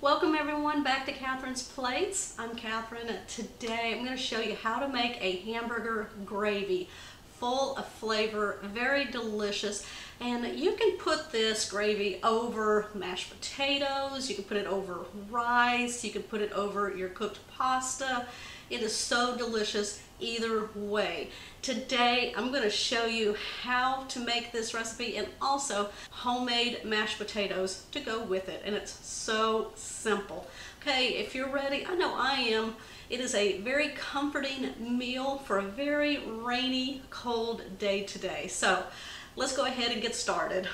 Welcome everyone back to Catherine's Plates. I'm Catherine. Today I'm going to show you how to make a hamburger gravy full of flavor, very delicious. And you can put this gravy over mashed potatoes, you can put it over rice, you can put it over your cooked pasta. It is so delicious either way. Today I'm going to show you how to make this recipe and also homemade mashed potatoes to go with it and it's so simple. Okay, if you're ready, I know I am. It is a very comforting meal for a very rainy, cold day today. So let's go ahead and get started.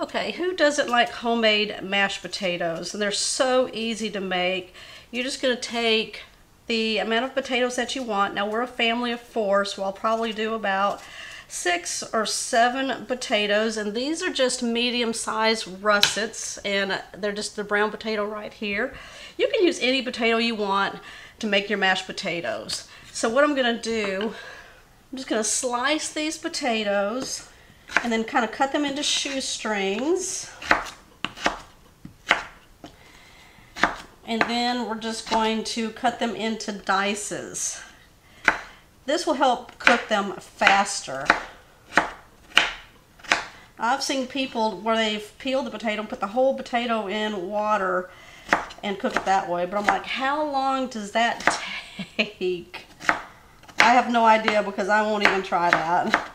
Okay, who doesn't like homemade mashed potatoes? And they're so easy to make. You're just going to take the amount of potatoes that you want. Now we're a family of four, so I'll probably do about six or seven potatoes and these are just medium-sized russets and they're just the brown potato right here. You can use any potato you want to make your mashed potatoes. So what I'm going to do, I'm just going to slice these potatoes and then kind of cut them into shoestrings. And then we're just going to cut them into dices. This will help cook them faster. I've seen people where they've peeled the potato and put the whole potato in water and cook it that way, but I'm like, how long does that take? I have no idea because I won't even try that.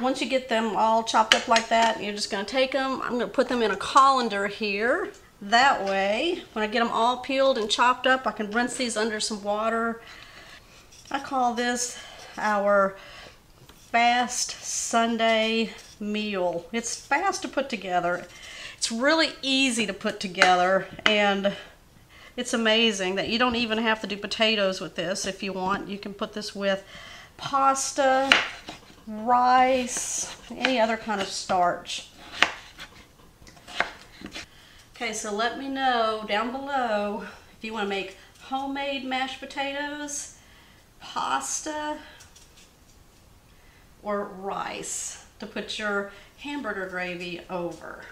Once you get them all chopped up like that, you're just going to take them. I'm going to put them in a colander here. That way, when I get them all peeled and chopped up, I can rinse these under some water. I call this our fast Sunday meal. It's fast to put together. It's really easy to put together and it's amazing that you don't even have to do potatoes with this if you want. You can put this with pasta, rice, any other kind of starch. Okay, so let me know down below if you want to make homemade mashed potatoes, pasta, or rice to put your hamburger gravy over.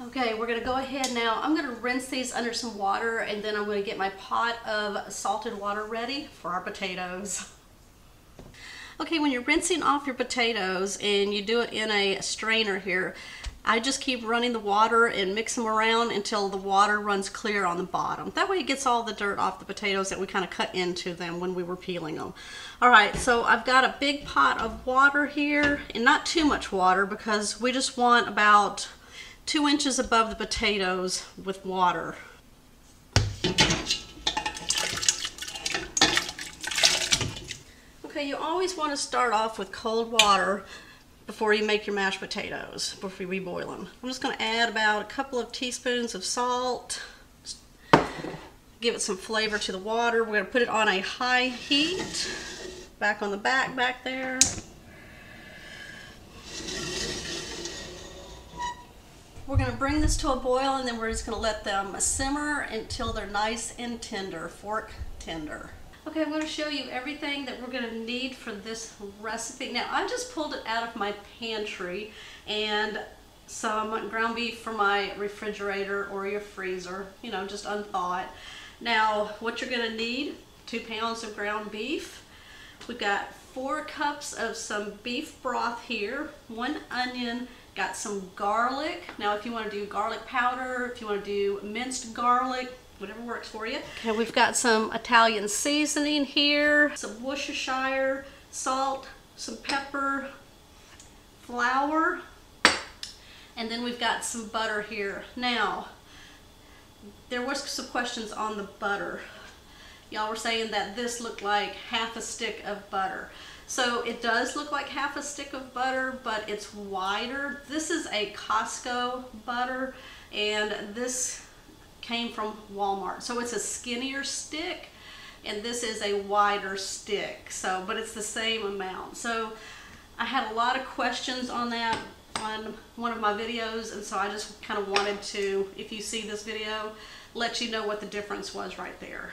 Okay, we're to go ahead now. I'm to rinse these under some water and then I'm to get my pot of salted water ready for our potatoes. Okay, when you're rinsing off your potatoes and you do it in a strainer here, I just keep running the water and mix them around until the water runs clear on the bottom. That way it gets all the dirt off the potatoes that we kind of cut into them when we were peeling them. All right, so I've got a big pot of water here and not too much water because we just want about two inches above the potatoes with water. Okay, you always want to start off with cold water before you make your mashed potatoes, before you reboil them. I'm just going to add about a couple of teaspoons of salt. Give it some flavor to the water. We're going to put it on a high heat. Back on the back back there. We're going to bring this to a boil and then we're just going to let them simmer until they're nice and tender, fork tender. Okay, I'm going to show you everything that we're going to need for this recipe. Now, I just pulled it out of my pantry and some ground beef for my refrigerator or your freezer, you know, just unthawed. Now, what you're going to need, two pounds of ground beef. We've got four cups of some beef broth here, one onion, got some garlic. Now, if you want to do garlic powder, if you want to do minced garlic, whatever works for you. Okay, we've got some Italian seasoning here, some Worcestershire, salt, some pepper, flour, and then we've got some butter here. Now, there was some questions on the butter. Y'all were saying that this looked like half a stick of butter. So it does look like half a stick of butter, but it's wider. This is a Costco butter, and this came from Walmart. So it's a skinnier stick and this is a wider stick. So, but it's the same amount. So I had a lot of questions on that on one of my videos and so I just kind of wanted to, if you see this video, let you know what the difference was right there.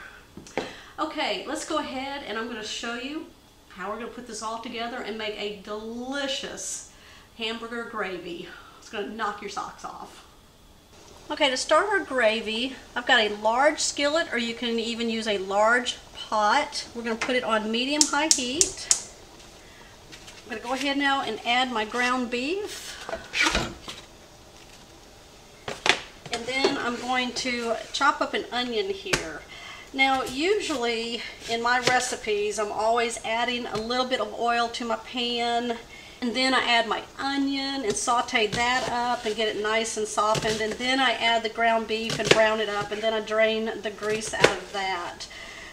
Okay, let's go ahead and I'm going to show you how we're going to put this all together and make a delicious hamburger gravy. It's gonna knock your socks off. Okay, to start our gravy, I've got a large skillet or you can even use a large pot. We're gonna put it on medium-high heat. I'm gonna go ahead now and add my ground beef. And then I'm going to chop up an onion here. Now, usually in my recipes, I'm always adding a little bit of oil to my pan and then I add my onion and saute that up and get it nice and softened. And then I add the ground beef and brown it up. And then I drain the grease out of that.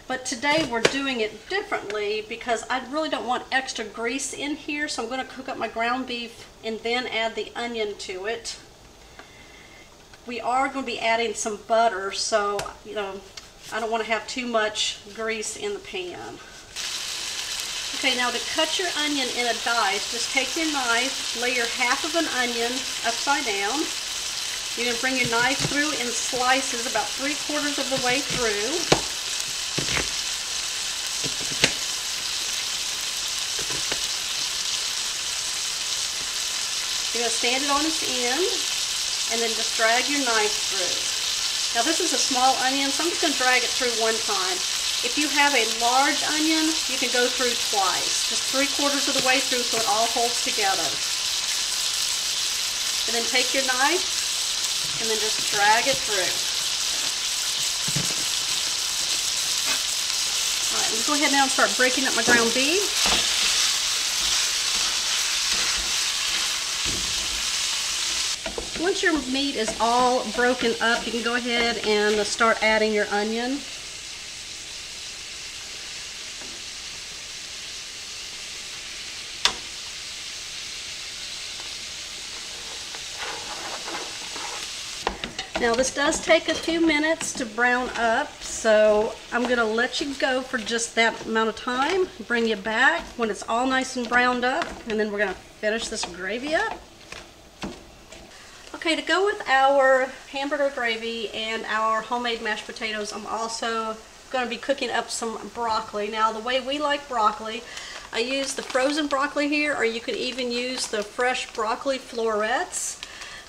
But today we're doing it differently because I really don't want extra grease in here. So I'm going to cook up my ground beef and then add the onion to it. We are going to be adding some butter. So, you know, I don't want to have too much grease in the pan. Okay, now to cut your onion in a dice, just take your knife, lay your half of an onion upside down. You're going to bring your knife through in slices about three quarters of the way through. You're going to stand it on its end and then just drag your knife through. Now this is a small onion, so I'm just going to drag it through one time. If you have a large onion, you can go through twice, just three quarters of the way through so it all holds together. And then take your knife and then just drag it through. All right, let's go ahead now and start breaking up my ground beef. Once your meat is all broken up, you can go ahead and start adding your onion. Now this does take a few minutes to brown up, so I'm going to let you go for just that amount of time, bring you back when it's all nice and browned up, and then we're going to finish this gravy up. Okay, to go with our hamburger gravy and our homemade mashed potatoes, I'm also going to be cooking up some broccoli. Now the way we like broccoli, I use the frozen broccoli here, or you could even use the fresh broccoli florets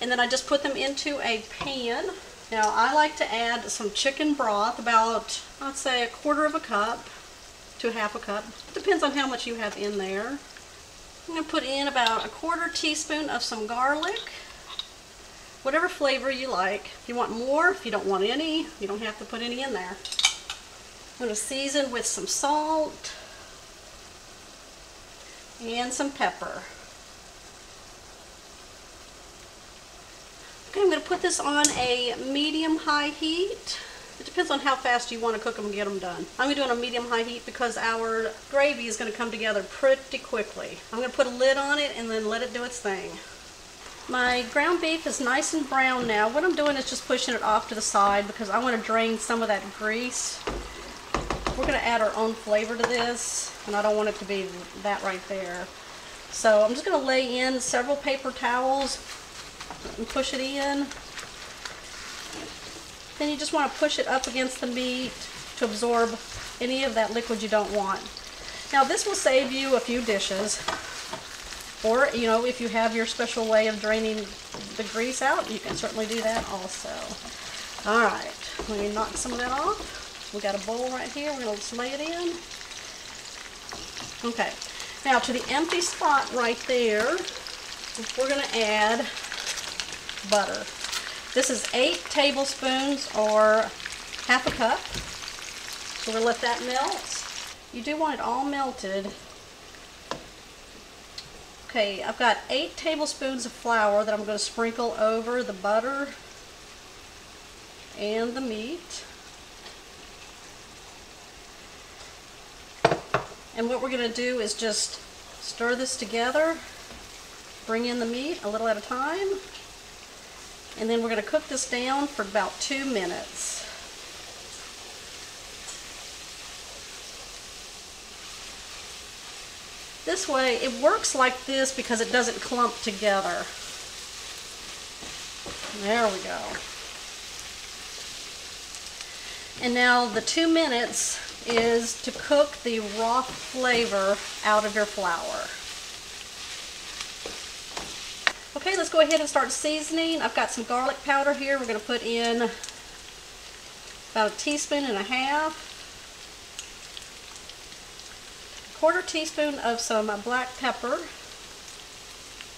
and then I just put them into a pan. Now I like to add some chicken broth, about I'd say a quarter of a cup to half a cup. It depends on how much you have in there. I'm going to put in about a quarter teaspoon of some garlic, whatever flavor you like. If you want more, if you don't want any, you don't have to put any in there. I'm going to season with some salt and some pepper. Okay, I'm going to put this on a medium-high heat. It depends on how fast you want to cook them and get them done. I'm going to do it on a medium-high heat because our gravy is going to come together pretty quickly. I'm going to put a lid on it and then let it do its thing. My ground beef is nice and brown now. What I'm doing is just pushing it off to the side because I want to drain some of that grease. We're going to add our own flavor to this and I don't want it to be that right there. So I'm just going to lay in several paper towels and push it in. Then you just want to push it up against the meat to absorb any of that liquid you don't want. Now this will save you a few dishes. Or, you know, if you have your special way of draining the grease out, you can certainly do that also. Alright, let me knock some of that off. We got a bowl right here, we're going to lay it in. Okay, now to the empty spot right there, we're going to add butter. This is eight tablespoons or half a cup. So we'll let that melt. You do want it all melted. Okay, I've got eight tablespoons of flour that I'm going to sprinkle over the butter and the meat. And what we're going to do is just stir this together, bring in the meat a little at a time. And then we're going to cook this down for about two minutes. This way, it works like this because it doesn't clump together. There we go. And now the two minutes is to cook the raw flavor out of your flour. Okay, let's go ahead and start seasoning. I've got some garlic powder here. We're going to put in about a teaspoon and a half. A quarter teaspoon of some uh, black pepper.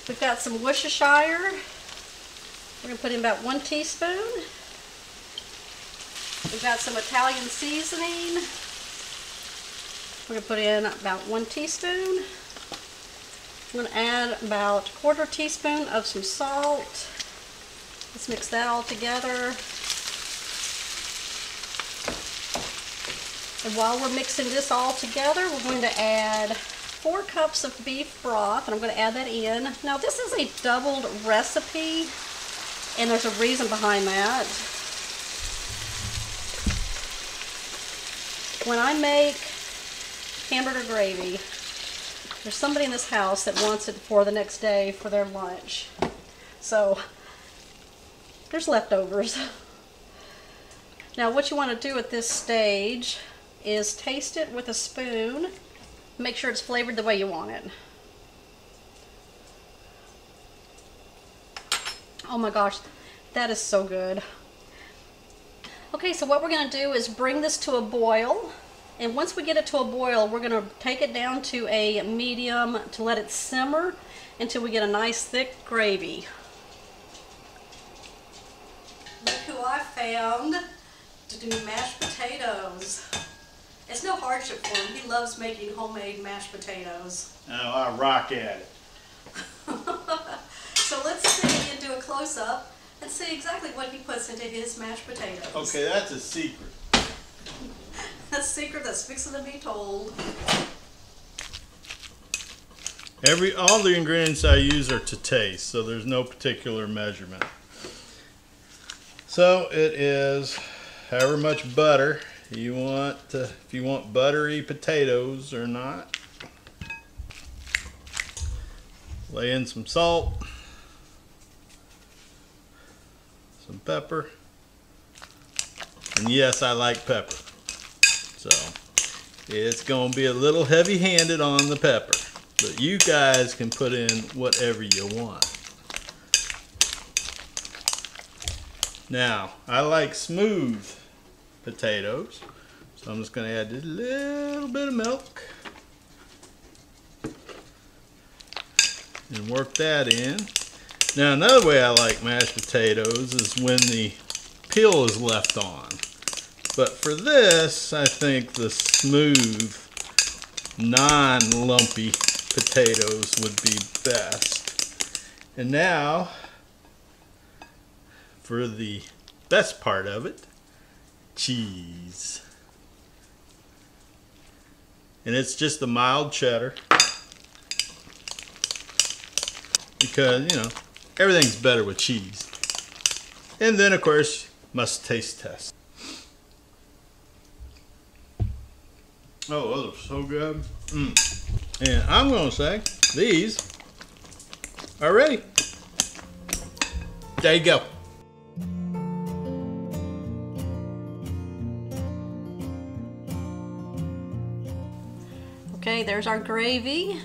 We've got some Worcestershire. We're going to put in about one teaspoon. We've got some Italian seasoning. We're going to put in about one teaspoon. I'm going to add about a quarter teaspoon of some salt. Let's mix that all together. And while we're mixing this all together, we're going to add four cups of beef broth, and I'm going to add that in. Now, this is a doubled recipe, and there's a reason behind that. When I make hamburger gravy, there's somebody in this house that wants it for the next day for their lunch. So there's leftovers. Now what you want to do at this stage is taste it with a spoon. Make sure it's flavored the way you want it. Oh my gosh, that is so good. Okay, so what we're going to do is bring this to a boil. And once we get it to a boil, we're going to take it down to a medium to let it simmer until we get a nice thick gravy. Look who I found to do mashed potatoes. It's no hardship for him. He loves making homemade mashed potatoes. Oh, I rock at it. so let's see and do a close-up and see exactly what he puts into his mashed potatoes. Okay, that's a secret. Secret that's fixing to be told. Every all the ingredients I use are to taste, so there's no particular measurement. So it is however much butter you want, uh, if you want buttery potatoes or not. Lay in some salt, some pepper, and yes, I like pepper. So it's going to be a little heavy handed on the pepper. But you guys can put in whatever you want. Now, I like smooth potatoes. So I'm just going to add a little bit of milk. And work that in. Now another way I like mashed potatoes is when the peel is left on. But for this, I think the smooth, non-lumpy potatoes would be best. And now, for the best part of it, cheese. And it's just a mild cheddar. Because, you know, everything's better with cheese. And then, of course, must taste test. Oh, those are so good. Mm. And I'm going to say these are ready. There you go. Okay, there's our gravy.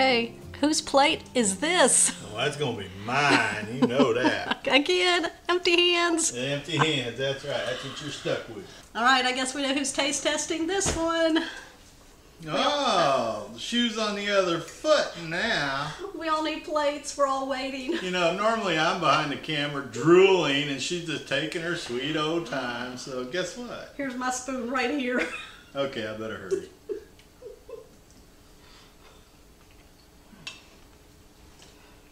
Okay, whose plate is this? Oh, that's gonna be mine. You know that. Again, empty hands. Empty hands. That's right. That's what you're stuck with. All right, I guess we know who's taste testing this one. Oh, the shoe's on the other foot now. We all need plates. We're all waiting. You know, normally I'm behind the camera drooling, and she's just taking her sweet old time. So guess what? Here's my spoon right here. Okay, I better hurry.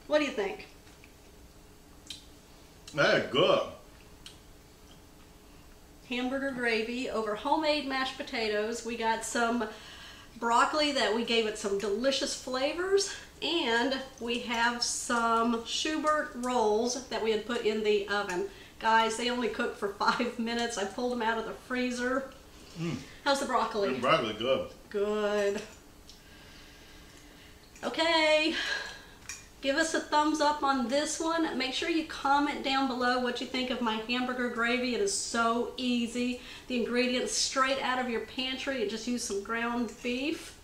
What do you think? That's good. Hamburger gravy over homemade mashed potatoes. We got some broccoli that we gave it some delicious flavors. And we have some Schubert rolls that we had put in the oven. Guys, they only cook for five minutes. I pulled them out of the freezer. Mm. How's the broccoli? It's broccoli good. Good. Okay. Give us a thumbs up on this one. Make sure you comment down below what you think of my hamburger gravy. It is so easy. The ingredients straight out of your pantry. You just use some ground beef.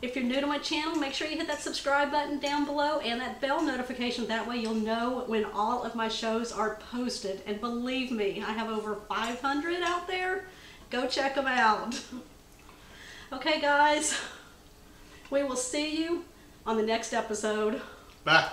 If you're new to my channel, make sure you hit that subscribe button down below and that bell notification. That way you'll know when all of my shows are posted. And believe me, I have over 500 out there. Go check them out. Okay, guys, we will see you on the next episode. Bye.